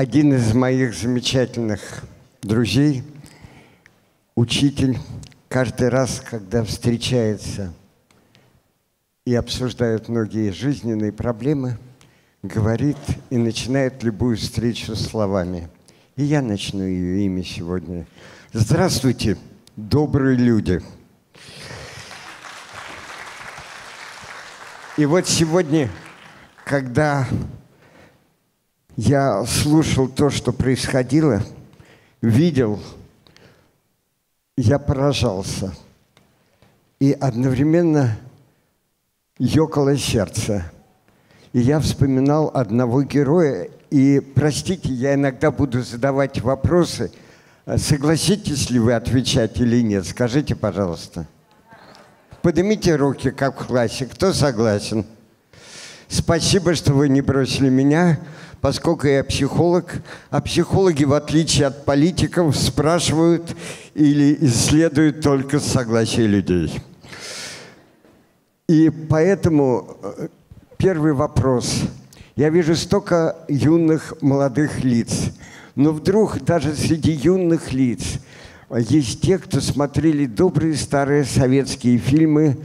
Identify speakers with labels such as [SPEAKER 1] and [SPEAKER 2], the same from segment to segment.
[SPEAKER 1] один из моих замечательных друзей, учитель, каждый раз, когда встречается и обсуждают многие жизненные проблемы, говорит и начинает любую встречу словами. И я начну ее имя сегодня. Здравствуйте, добрые люди. И вот сегодня, когда я слушал то, что происходило, видел, я поражался. И одновременно ёкало сердце. И я вспоминал одного героя. И, простите, я иногда буду задавать вопросы. Согласитесь ли вы отвечать или нет? Скажите, пожалуйста. Поднимите руки, как в классе. Кто согласен? Спасибо, что вы не бросили меня поскольку я психолог, а психологи, в отличие от политиков, спрашивают или исследуют только согласие людей. И поэтому э, первый вопрос. Я вижу столько юных молодых лиц, но вдруг даже среди юных лиц есть те, кто смотрели добрые старые советские фильмы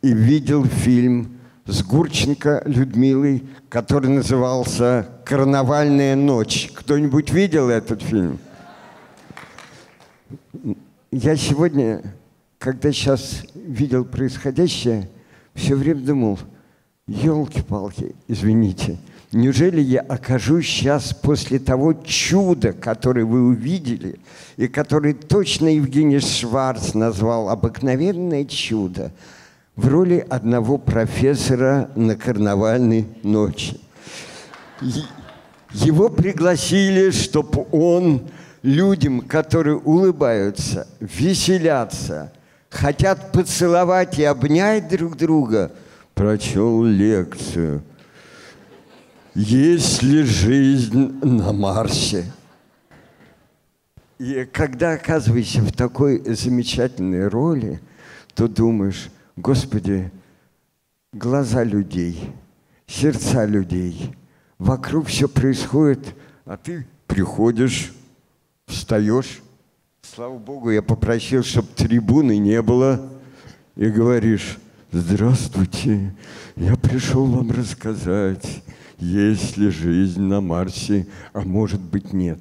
[SPEAKER 1] и видел фильм с Гурченко Людмилой, который назывался «Карнавальная ночь». Кто-нибудь видел этот фильм? Я сегодня, когда сейчас видел происходящее, все время думал, елки-палки, извините, неужели я окажусь сейчас после того чуда, которое вы увидели, и который точно Евгений Шварц назвал «обыкновенное чудо», в роли одного профессора на карнавальной ночи. Его пригласили, чтобы он людям, которые улыбаются, веселятся, хотят поцеловать и обнять друг друга, прочел лекцию. Есть ли жизнь на Марсе? И когда оказываешься в такой замечательной роли, то думаешь, Господи, глаза людей, сердца людей, вокруг все происходит, а ты приходишь, встаешь. Слава Богу, я попросил, чтобы трибуны не было, и говоришь, здравствуйте, я пришел вам рассказать, есть ли жизнь на Марсе, а может быть нет.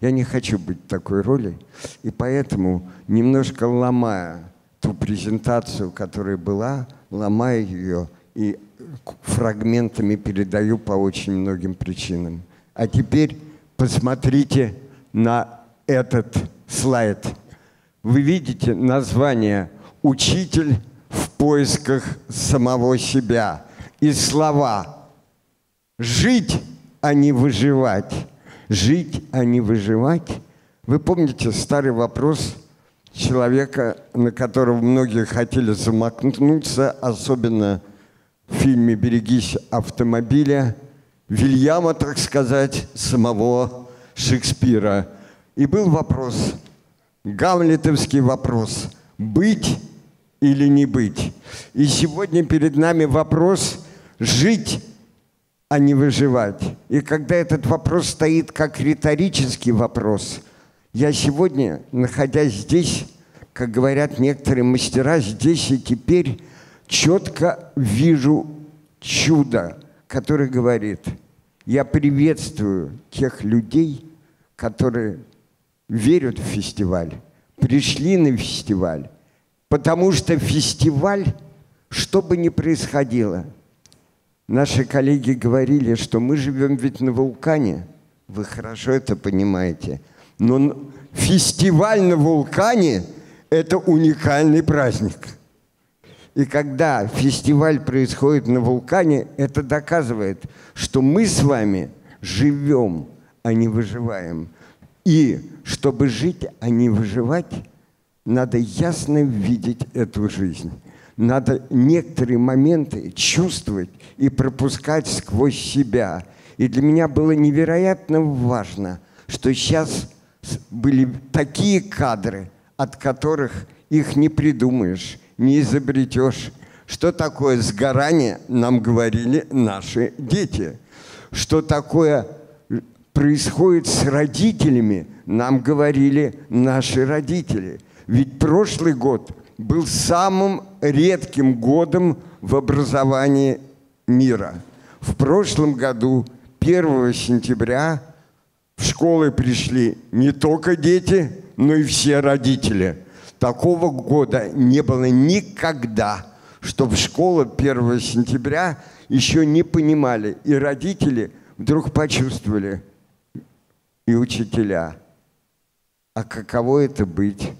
[SPEAKER 1] Я не хочу быть такой роли, и поэтому, немножко ломая ту презентацию, которая была, ломаю ее и фрагментами передаю по очень многим причинам. А теперь посмотрите на этот слайд. Вы видите название «Учитель в поисках самого себя» и слова «Жить, а не выживать». Жить, а не выживать. Вы помните старый вопрос – человека, на которого многие хотели замахнуться, особенно в фильме «Берегись автомобиля», Вильяма, так сказать, самого Шекспира. И был вопрос, гамлетовский вопрос, быть или не быть. И сегодня перед нами вопрос жить, а не выживать. И когда этот вопрос стоит как риторический вопрос – я сегодня, находясь здесь, как говорят некоторые мастера, здесь и теперь четко вижу чудо, которое говорит, я приветствую тех людей, которые верят в фестиваль, пришли на фестиваль, потому что фестиваль, что бы ни происходило, наши коллеги говорили, что мы живем ведь на вулкане, вы хорошо это понимаете – но фестиваль на вулкане – это уникальный праздник. И когда фестиваль происходит на вулкане, это доказывает, что мы с вами живем, а не выживаем. И чтобы жить, а не выживать, надо ясно видеть эту жизнь. Надо некоторые моменты чувствовать и пропускать сквозь себя. И для меня было невероятно важно, что сейчас были такие кадры, от которых их не придумаешь, не изобретешь. Что такое сгорание, нам говорили наши дети. Что такое происходит с родителями, нам говорили наши родители. Ведь прошлый год был самым редким годом в образовании мира. В прошлом году, 1 сентября, в школы пришли не только дети, но и все родители. Такого года не было никогда, чтобы школа 1 сентября еще не понимали. И родители вдруг почувствовали, и учителя. А каково это быть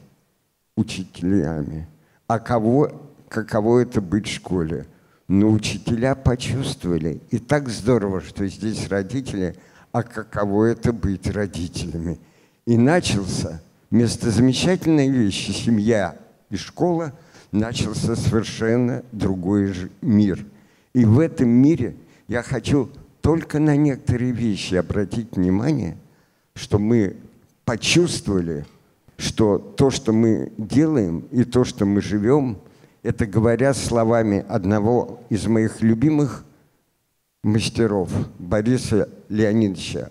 [SPEAKER 1] учителями? А кого, каково это быть в школе? Но учителя почувствовали. И так здорово, что здесь родители, а каково это быть родителями. И начался, вместо замечательной вещи, семья и школа, начался совершенно другой же мир. И в этом мире я хочу только на некоторые вещи обратить внимание, что мы почувствовали, что то, что мы делаем и то, что мы живем – это говоря словами одного из моих любимых мастеров, Бориса Леонидовича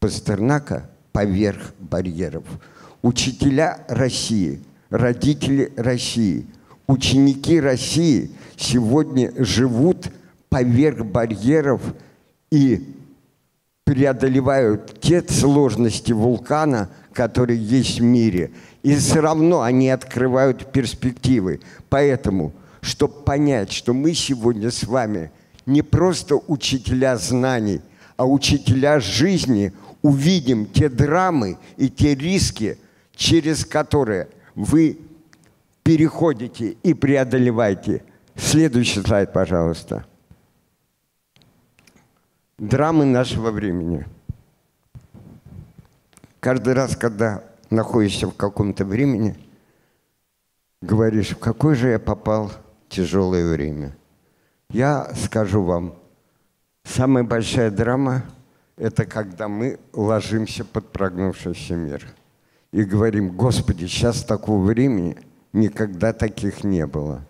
[SPEAKER 1] Пастернака, поверх барьеров. Учителя России, родители России, ученики России сегодня живут поверх барьеров и преодолевают те сложности вулкана, которые есть в мире – и все равно они открывают перспективы. Поэтому, чтобы понять, что мы сегодня с вами не просто учителя знаний, а учителя жизни, увидим те драмы и те риски, через которые вы переходите и преодолеваете. Следующий слайд, пожалуйста. Драмы нашего времени. Каждый раз, когда находишься в каком-то времени, говоришь, в какое же я попал тяжелое время. Я скажу вам, самая большая драма – это когда мы ложимся под прогнувшийся мир и говорим, Господи, сейчас такого времени никогда таких не было.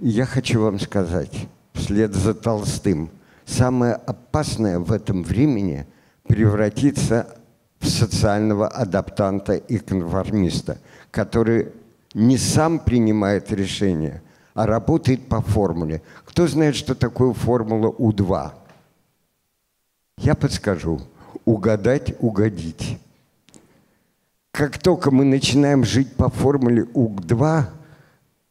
[SPEAKER 1] Я хочу вам сказать, вслед за Толстым, самое опасное в этом времени превратиться в социального адаптанта и конформиста, который не сам принимает решения, а работает по формуле. Кто знает, что такое формула У2? Я подскажу. Угадать, угодить. Как только мы начинаем жить по формуле УГ-2,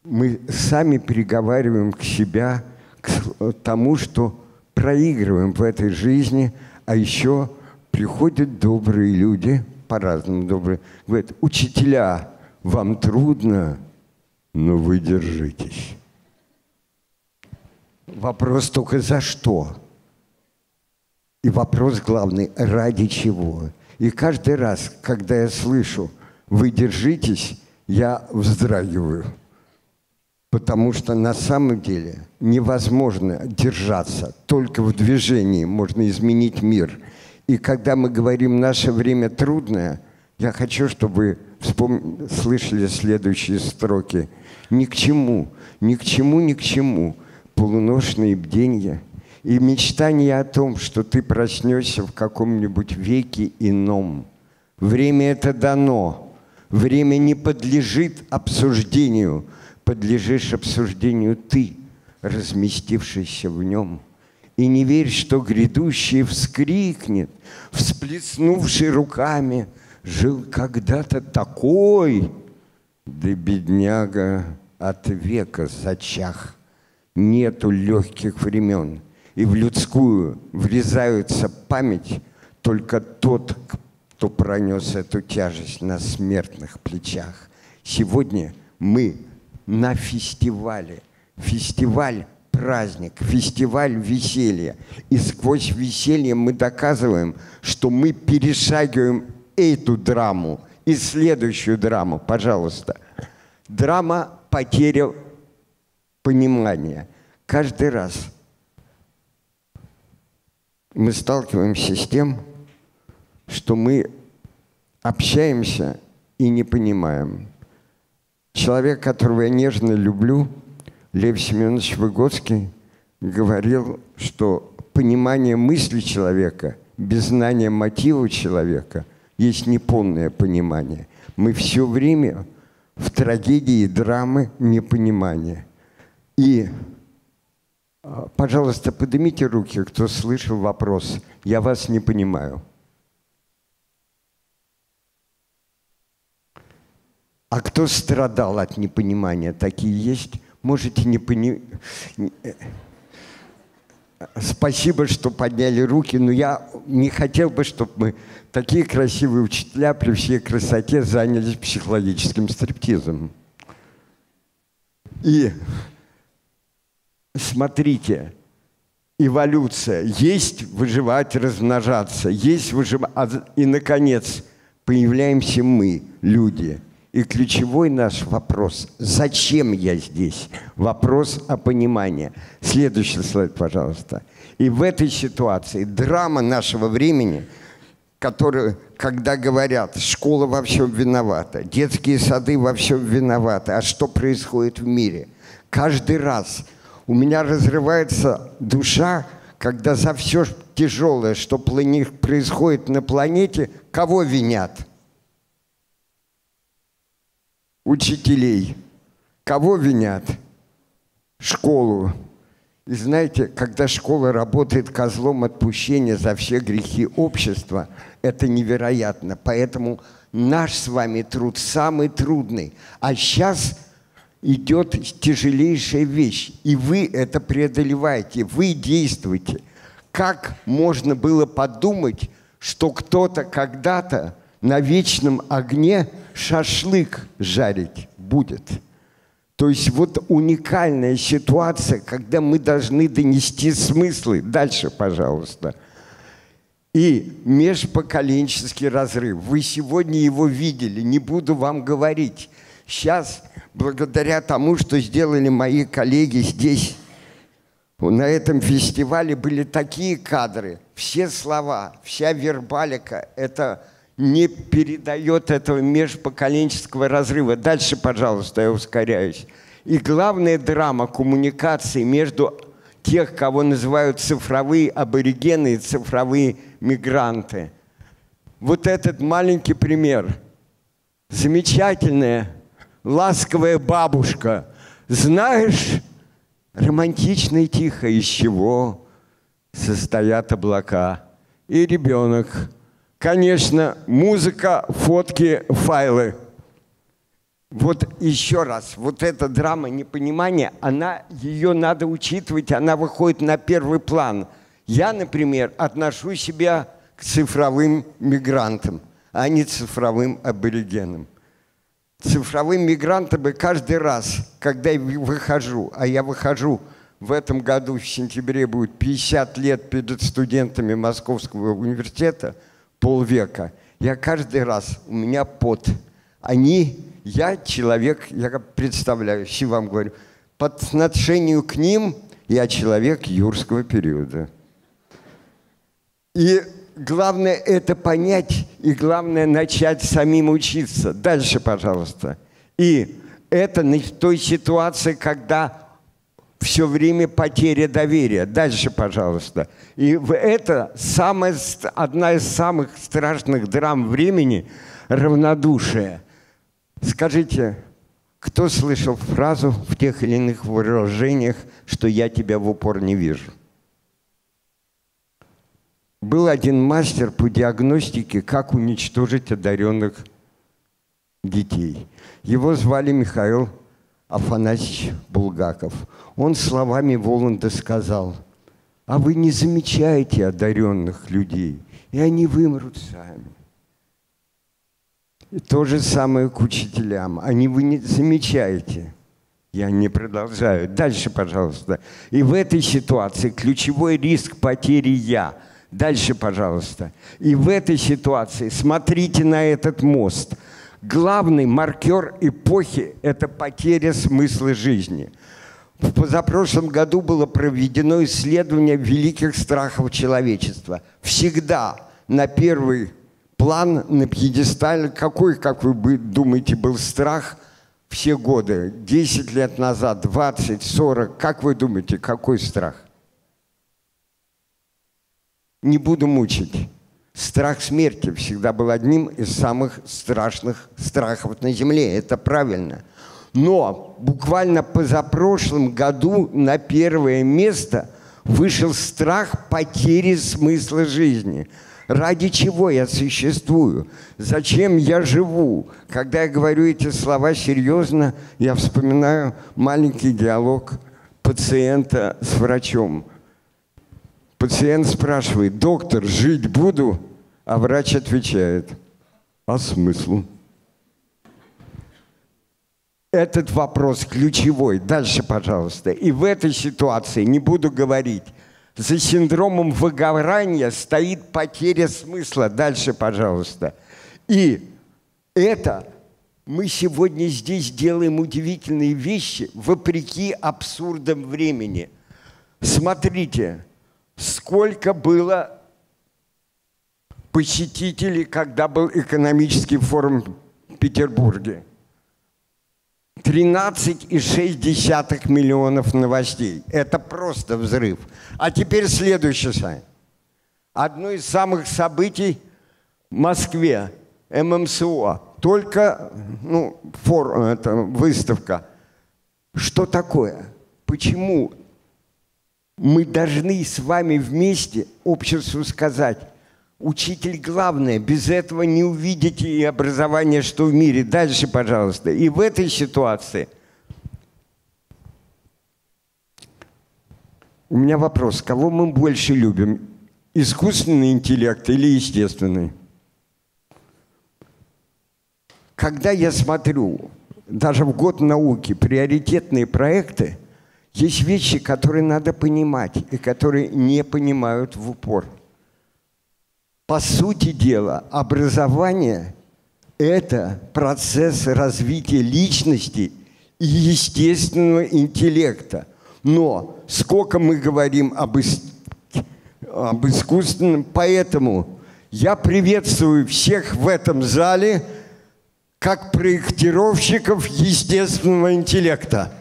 [SPEAKER 1] мы сами переговариваем к себя, к тому, что проигрываем в этой жизни, а еще приходят добрые люди, по-разному добрые, говорят, учителя, вам трудно, но вы держитесь. Вопрос только за что? И вопрос главный, ради чего? И каждый раз, когда я слышу, вы держитесь, я вздрагиваю. Потому что на самом деле невозможно держаться. Только в движении можно изменить мир. И когда мы говорим «наше время трудное», я хочу, чтобы вы вспом... слышали следующие строки. «Ни к чему, ни к чему, ни к чему. Полуношные бдения и мечтание о том, что ты проснешься в каком-нибудь веке ином. Время это дано, время не подлежит обсуждению, подлежишь обсуждению ты, разместившийся в нем» и не верь, что грядущее вскрикнет, всплеснувший руками, жил когда-то такой, да бедняга от века зачах. Нету легких времен, и в людскую врезаются память только тот, кто пронес эту тяжесть на смертных плечах. Сегодня мы на фестивале. Фестиваль праздник, фестиваль веселья. И сквозь веселье мы доказываем, что мы перешагиваем эту драму и следующую драму, пожалуйста. Драма потеря понимания. Каждый раз мы сталкиваемся с тем, что мы общаемся и не понимаем. Человек, которого я нежно люблю – Лев Семенович Выгодский говорил, что понимание мысли человека без знания мотива человека есть неполное понимание. Мы все время в трагедии драмы непонимания. И, а, пожалуйста, поднимите руки, кто слышал вопрос. Я вас не понимаю. А кто страдал от непонимания? Такие есть? Можете не понимать. Спасибо, что подняли руки, но я не хотел бы, чтобы мы, такие красивые учителя, при всей красоте занялись психологическим стриптизом. И смотрите, эволюция. Есть выживать, размножаться. Есть выживать. А и, наконец, появляемся мы, люди – и ключевой наш вопрос – зачем я здесь? Вопрос о понимании. Следующий слайд, пожалуйста. И в этой ситуации драма нашего времени, который, когда говорят, школа во всем виновата, детские сады во всем виноваты, а что происходит в мире? Каждый раз у меня разрывается душа, когда за все тяжелое, что происходит на планете, кого винят – учителей. Кого винят? Школу. И знаете, когда школа работает козлом отпущения за все грехи общества, это невероятно. Поэтому наш с вами труд самый трудный. А сейчас идет тяжелейшая вещь, и вы это преодолеваете, вы действуете. Как можно было подумать, что кто-то когда-то на вечном огне шашлык жарить будет. То есть вот уникальная ситуация, когда мы должны донести смыслы. Дальше, пожалуйста. И межпоколенческий разрыв. Вы сегодня его видели, не буду вам говорить. Сейчас, благодаря тому, что сделали мои коллеги здесь, на этом фестивале были такие кадры, все слова, вся вербалика – это не передает этого межпоколенческого разрыва. Дальше, пожалуйста, я ускоряюсь. И главная драма коммуникации между тех, кого называют цифровые аборигены и цифровые мигранты. Вот этот маленький пример. Замечательная, ласковая бабушка. Знаешь, романтично и тихо, из чего состоят облака. И ребенок – конечно, музыка, фотки, файлы. Вот еще раз, вот эта драма непонимания, она, ее надо учитывать, она выходит на первый план. Я, например, отношу себя к цифровым мигрантам, а не цифровым аборигенам. Цифровым мигрантам и каждый раз, когда я выхожу, а я выхожу в этом году, в сентябре будет 50 лет перед студентами Московского университета – полвека. Я каждый раз, у меня пот. Они, я человек, я представляю, и вам говорю, по отношению к ним я человек юрского периода. И главное это понять, и главное начать самим учиться. Дальше, пожалуйста. И это в той ситуации, когда все время потеря доверия. Дальше, пожалуйста. И это самая, одна из самых страшных драм времени – равнодушие. Скажите, кто слышал фразу в тех или иных выражениях, что я тебя в упор не вижу? Был один мастер по диагностике, как уничтожить одаренных детей. Его звали Михаил Афанасьевич Булгаков. Он словами Воланда сказал, а вы не замечаете одаренных людей, и они вымрут сами. И то же самое к учителям. Они вы не замечаете. Я не продолжаю. Дальше, пожалуйста. И в этой ситуации ключевой риск потери «я». Дальше, пожалуйста. И в этой ситуации смотрите на этот мост – главный маркер эпохи – это потеря смысла жизни. В позапрошлом году было проведено исследование великих страхов человечества. Всегда на первый план, на пьедестале, какой, как вы думаете, был страх все годы? 10 лет назад, 20, 40, как вы думаете, какой страх? не буду мучить. Страх смерти всегда был одним из самых страшных страхов на Земле. Это правильно. Но буквально позапрошлом году на первое место вышел страх потери смысла жизни. Ради чего я существую? Зачем я живу? Когда я говорю эти слова серьезно, я вспоминаю маленький диалог пациента с врачом. Пациент спрашивает, доктор, жить буду? А врач отвечает, а смысл? Этот вопрос ключевой. Дальше, пожалуйста. И в этой ситуации, не буду говорить, за синдромом выгорания стоит потеря смысла. Дальше, пожалуйста. И это мы сегодня здесь делаем удивительные вещи вопреки абсурдам времени. Смотрите, сколько было посетителей, когда был экономический форум в Петербурге. 13,6 миллионов новостей. Это просто взрыв. А теперь следующий сайт. Одно из самых событий в Москве, ММСО. Только ну, фор, это, выставка. Что такое? Почему мы должны с вами вместе обществу сказать, учитель главное, без этого не увидите и образование, что в мире. Дальше, пожалуйста. И в этой ситуации у меня вопрос, кого мы больше любим, искусственный интеллект или естественный? Когда я смотрю, даже в год науки, приоритетные проекты – есть вещи, которые надо понимать и которые не понимают в упор. По сути дела, образование – это процесс развития личности и естественного интеллекта. Но сколько мы говорим об, ис... об искусственном, поэтому я приветствую всех в этом зале как проектировщиков естественного интеллекта.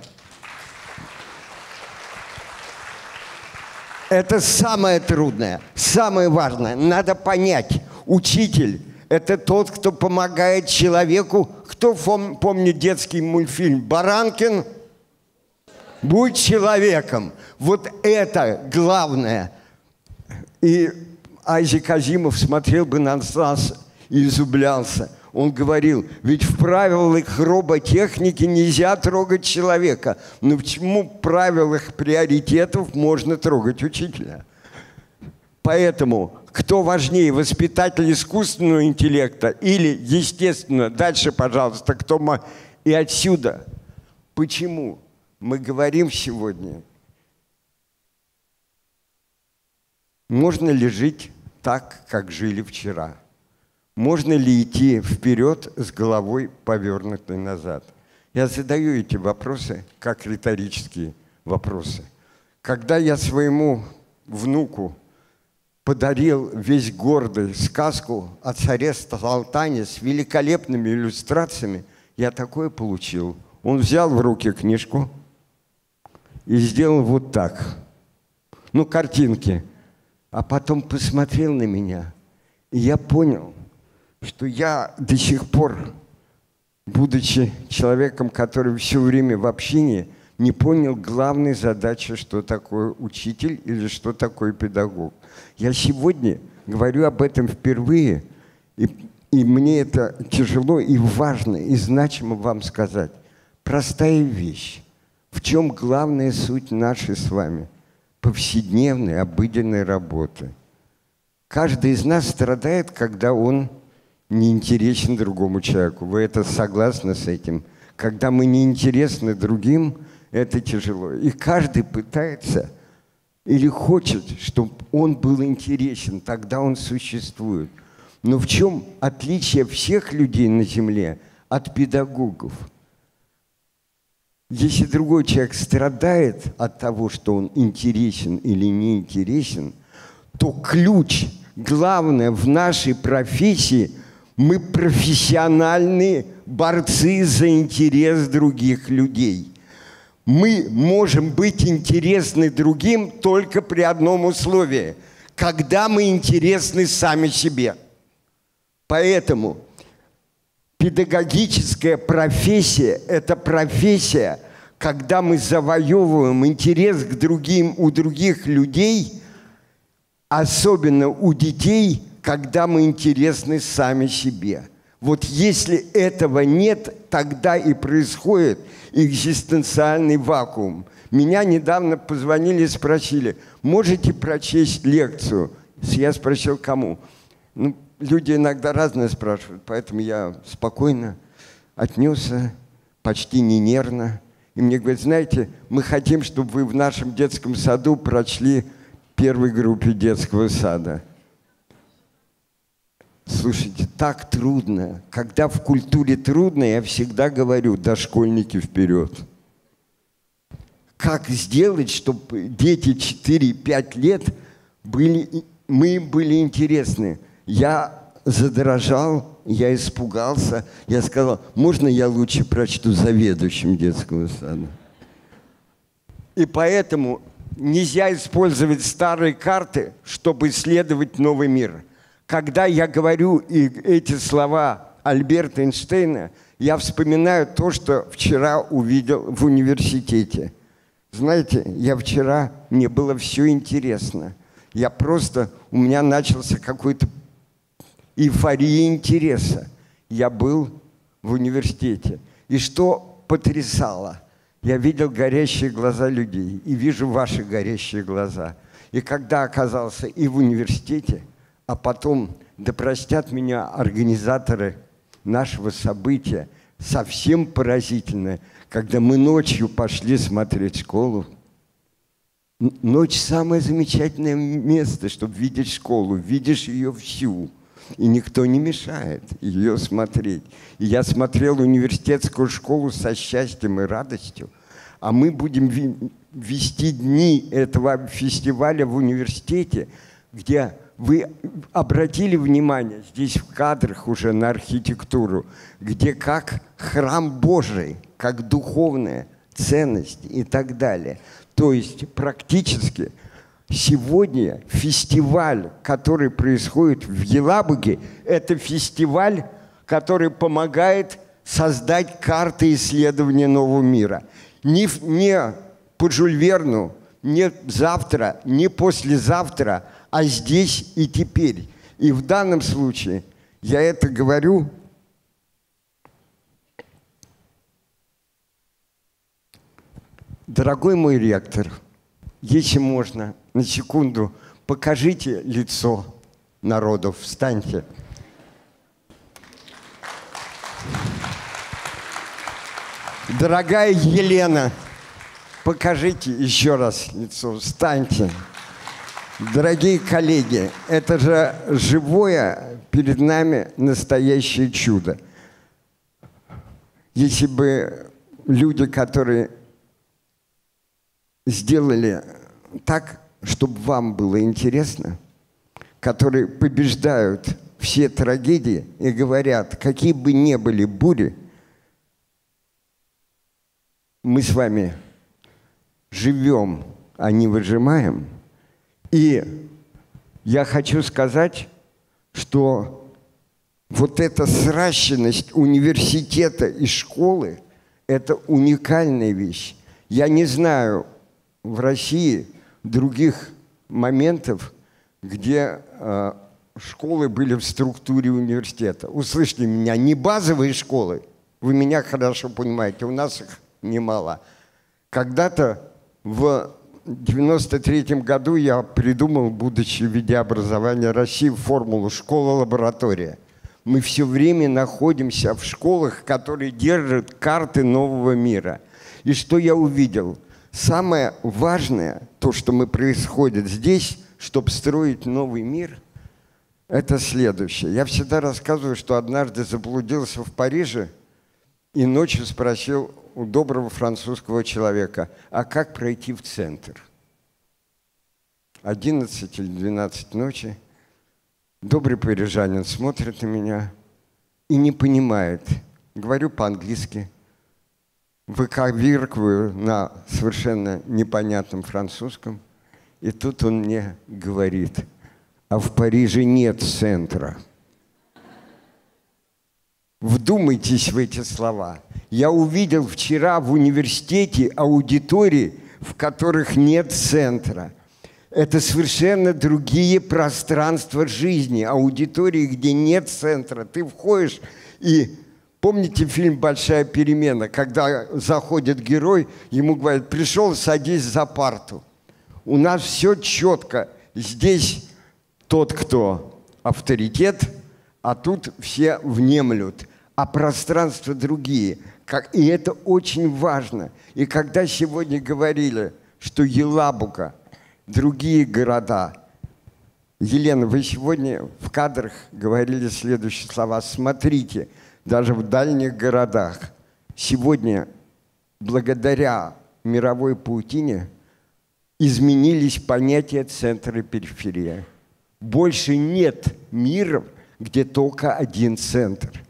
[SPEAKER 1] Это самое трудное, самое важное. Надо понять, учитель – это тот, кто помогает человеку. Кто помнит детский мультфильм «Баранкин»? Будь человеком. Вот это главное. И Айзек Азимов смотрел бы на нас и изумлялся – он говорил, ведь в правилах роботехники нельзя трогать человека. Но почему в правилах приоритетов можно трогать учителя? Поэтому кто важнее, воспитатель искусственного интеллекта или естественно? Дальше, пожалуйста, кто... И отсюда. Почему мы говорим сегодня, можно ли жить так, как жили вчера – можно ли идти вперед с головой повернутой назад? Я задаю эти вопросы как риторические вопросы. Когда я своему внуку подарил весь гордый сказку о царе Салтане с великолепными иллюстрациями, я такое получил. Он взял в руки книжку и сделал вот так. Ну, картинки. А потом посмотрел на меня, и я понял, что я до сих пор, будучи человеком, который все время в общении, не понял главной задачи, что такое учитель или что такое педагог. Я сегодня говорю об этом впервые, и, и мне это тяжело и важно, и значимо вам сказать. Простая вещь. В чем главная суть нашей с вами повседневной, обыденной работы? Каждый из нас страдает, когда он не интересен другому человеку. Вы это согласны с этим? Когда мы не интересны другим, это тяжело. И каждый пытается или хочет, чтобы он был интересен, тогда он существует. Но в чем отличие всех людей на Земле от педагогов? Если другой человек страдает от того, что он интересен или не интересен, то ключ, главное в нашей профессии – мы профессиональные борцы за интерес других людей. Мы можем быть интересны другим только при одном условии. когда мы интересны сами себе. Поэтому педагогическая профессия – это профессия, когда мы завоевываем интерес к другим, у других людей, особенно у детей, когда мы интересны сами себе. Вот если этого нет, тогда и происходит экзистенциальный вакуум. Меня недавно позвонили и спросили, можете прочесть лекцию? Я спросил, кому? Ну, люди иногда разные спрашивают, поэтому я спокойно отнесся, почти не нервно. И мне говорят, знаете, мы хотим, чтобы вы в нашем детском саду прочли первой группе детского сада. Слушайте, так трудно. Когда в культуре трудно, я всегда говорю, дошкольники вперед. Как сделать, чтобы дети 4-5 лет были, мы были интересны? Я задрожал, я испугался. Я сказал, можно я лучше прочту заведующим детского сада? И поэтому нельзя использовать старые карты, чтобы исследовать новый мир. Когда я говорю эти слова Альберта Эйнштейна, я вспоминаю то, что вчера увидел в университете. Знаете, я вчера, мне было все интересно. Я просто, у меня начался какой-то эйфория интереса. Я был в университете. И что потрясало? Я видел горящие глаза людей и вижу ваши горящие глаза. И когда оказался и в университете, а потом, да простят меня организаторы нашего события, совсем поразительное, когда мы ночью пошли смотреть школу. Ночь – самое замечательное место, чтобы видеть школу. Видишь ее всю – и никто не мешает ее смотреть. И я смотрел университетскую школу со счастьем и радостью, а мы будем вести дни этого фестиваля в университете, где вы обратили внимание здесь в кадрах уже на архитектуру, где как храм Божий, как духовная ценность и так далее. То есть практически – Сегодня фестиваль, который происходит в Елабуге, это фестиваль, который помогает создать карты исследования нового мира. Не, не по Жюль не завтра, не послезавтра, а здесь и теперь. И в данном случае я это говорю Дорогой мой ректор, если можно, на секунду покажите лицо народов, встаньте. Дорогая Елена, покажите еще раз лицо, встаньте. Дорогие коллеги, это же живое перед нами настоящее чудо. Если бы люди, которые сделали так, чтобы вам было интересно, которые побеждают все трагедии и говорят, какие бы ни были бури, мы с вами живем, а не выжимаем. И я хочу сказать, что вот эта сращенность университета и школы – это уникальная вещь. Я не знаю в России – других моментов, где э, школы были в структуре университета. Услышьте меня, не базовые школы, вы меня хорошо понимаете, у нас их немало. Когда-то в 93 году я придумал, будучи в виде образования России, формулу «школа-лаборатория». Мы все время находимся в школах, которые держат карты нового мира. И что я увидел – Самое важное, то, что мы происходит здесь, чтобы строить новый мир, это следующее. Я всегда рассказываю, что однажды заблудился в Париже и ночью спросил у доброго французского человека, а как пройти в центр? 11 или 12 ночи. Добрый парижанин смотрит на меня и не понимает. Говорю по-английски – выковиркиваю на совершенно непонятном французском. И тут он мне говорит, а в Париже нет центра. Вдумайтесь в эти слова. Я увидел вчера в университете аудитории, в которых нет центра. Это совершенно другие пространства жизни, аудитории, где нет центра. Ты входишь и Помните фильм «Большая перемена», когда заходит герой, ему говорят, пришел, садись за парту. У нас все четко. Здесь тот, кто авторитет, а тут все внемлют, а пространства другие. И это очень важно. И когда сегодня говорили, что Елабуга, другие города, Елена, вы сегодня в кадрах говорили следующие слова. Смотрите, даже в дальних городах сегодня, благодаря мировой паутине, изменились понятия центра и периферия. Больше нет мира, где только один центр.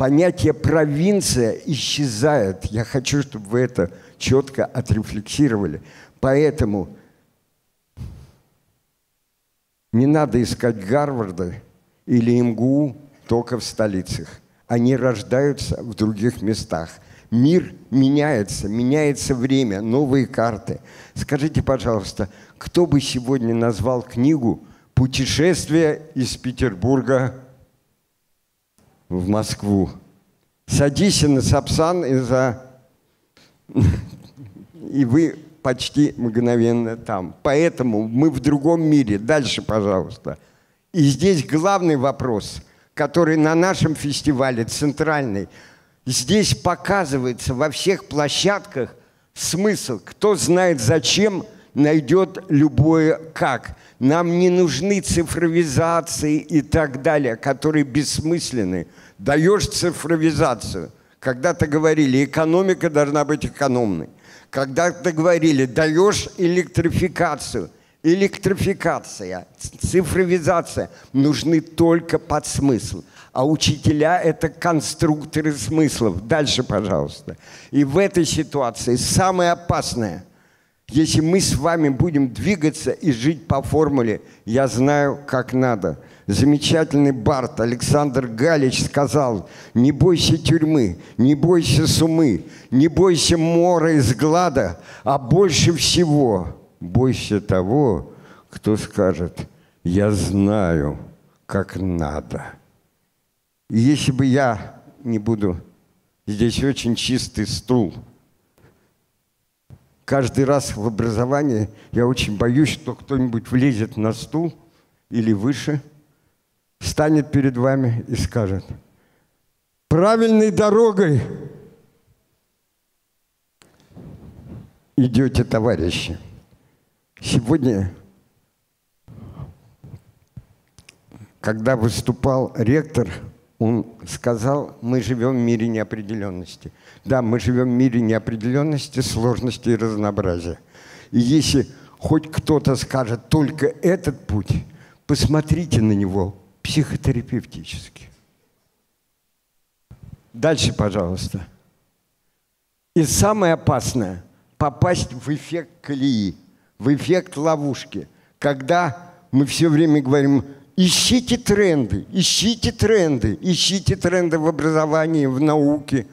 [SPEAKER 1] Понятие провинция исчезает. Я хочу, чтобы вы это четко отрефлексировали. Поэтому не надо искать Гарварда или МГУ только в столицах. Они рождаются в других местах. Мир меняется, меняется время, новые карты. Скажите, пожалуйста, кто бы сегодня назвал книгу «Путешествие из Петербурга в Москву»? Садись на Сапсан и за... И вы почти мгновенно там. Поэтому мы в другом мире. Дальше, пожалуйста. И здесь главный вопрос, который на нашем фестивале центральный, здесь показывается во всех площадках смысл. Кто знает зачем, найдет любое как. Нам не нужны цифровизации и так далее, которые бессмысленны. Даешь цифровизацию. Когда-то говорили, экономика должна быть экономной. Когда-то говорили, даешь электрификацию. Электрификация, цифровизация нужны только под смысл. А учителя – это конструкторы смыслов. Дальше, пожалуйста. И в этой ситуации самое опасное, если мы с вами будем двигаться и жить по формуле «я знаю, как надо», замечательный Барт Александр Галич сказал, не бойся тюрьмы, не бойся сумы, не бойся мора и сглада, а больше всего бойся того, кто скажет, я знаю, как надо. И если бы я не буду, здесь очень чистый стул, каждый раз в образовании я очень боюсь, что кто-нибудь влезет на стул или выше – станет перед вами и скажет, правильной дорогой идете, товарищи. Сегодня, когда выступал ректор, он сказал, мы живем в мире неопределенности. Да, мы живем в мире неопределенности, сложности и разнообразия. И если хоть кто-то скажет только этот путь, посмотрите на него, психотерапевтически. Дальше, пожалуйста. И самое опасное – попасть в эффект колеи, в эффект ловушки, когда мы все время говорим, ищите тренды, ищите тренды, ищите тренды в образовании, в науке,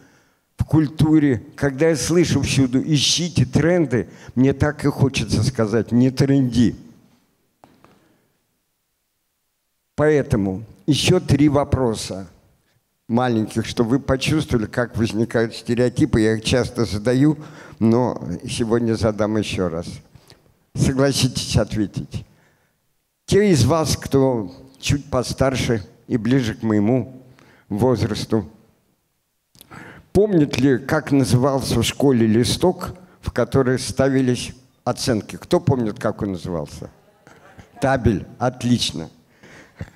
[SPEAKER 1] в культуре. Когда я слышу всюду, ищите тренды, мне так и хочется сказать, не тренди – Поэтому еще три вопроса маленьких, чтобы вы почувствовали, как возникают стереотипы. Я их часто задаю, но сегодня задам еще раз. Согласитесь ответить. Те из вас, кто чуть постарше и ближе к моему возрасту, помнят ли, как назывался в школе листок, в который ставились оценки? Кто помнит, как он назывался? Табель. Отлично.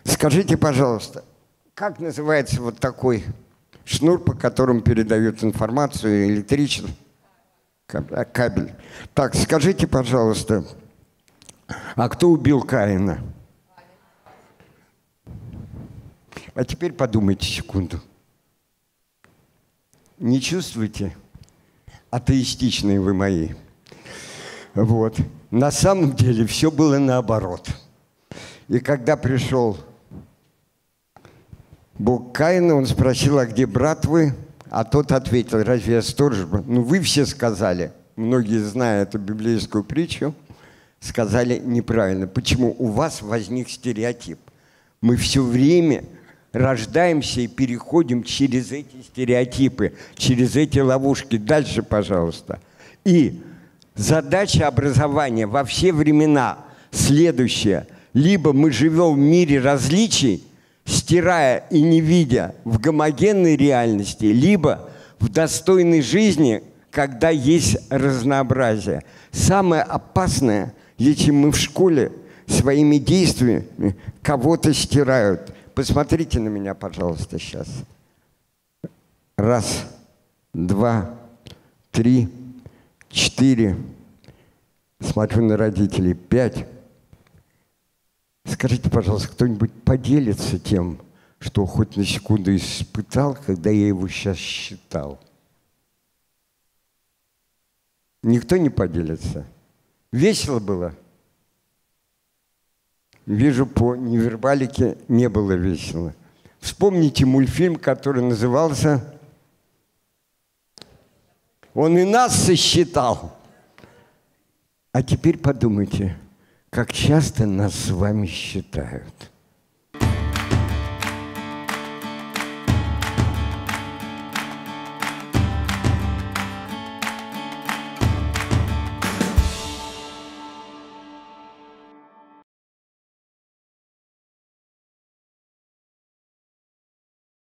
[SPEAKER 1] Скажите, пожалуйста, как называется вот такой шнур, по которому передают информацию, электричество? Кабель. Так, скажите, пожалуйста, а кто убил Каина? А теперь подумайте секунду. Не чувствуете? Атеистичные вы мои. Вот. На самом деле все было наоборот – И когда пришел Бог Каина, он спросил, а где брат вы? А тот ответил, разве я сторож? Ну, вы все сказали, многие, зная эту библейскую притчу, сказали неправильно. Почему? У вас возник стереотип. Мы все время рождаемся и переходим через эти стереотипы, через эти ловушки. Дальше, пожалуйста. И задача образования во все времена следующая. Либо мы живем в мире различий, стирая и не видя в гомогенной реальности, либо в достойной жизни, когда есть разнообразие. Самое опасное, если мы в школе своими действиями кого-то стирают. Посмотрите на меня, пожалуйста, сейчас. Раз, два, три, четыре. Смотрю на родителей. Пять. Скажите, пожалуйста, кто-нибудь поделится тем, что хоть на секунду испытал, когда я его сейчас считал? Никто не поделится. Весело было? Вижу, по невербалике не было весело. Вспомните мультфильм, который назывался «Он и нас сосчитал». А теперь подумайте – как часто нас с вами считают.